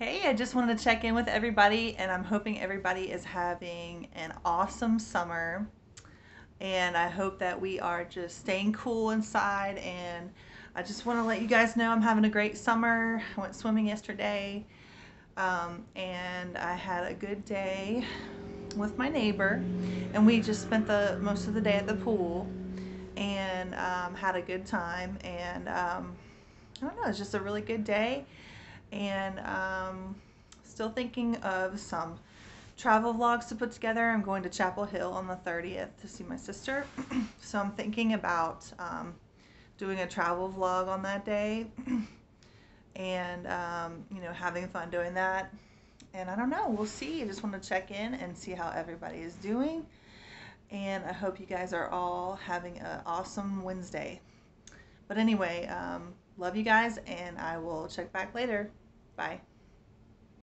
Hey, I just wanted to check in with everybody, and I'm hoping everybody is having an awesome summer. And I hope that we are just staying cool inside. And I just want to let you guys know I'm having a great summer. I went swimming yesterday, um, and I had a good day with my neighbor. And we just spent the most of the day at the pool and um, had a good time. And um, I don't know, it's just a really good day and um, still thinking of some travel vlogs to put together. I'm going to Chapel Hill on the 30th to see my sister. so I'm thinking about um, doing a travel vlog on that day and, um, you know, having fun doing that. And I don't know, we'll see. I just want to check in and see how everybody is doing. And I hope you guys are all having an awesome Wednesday. But anyway, um, love you guys, and I will check back later. Bye.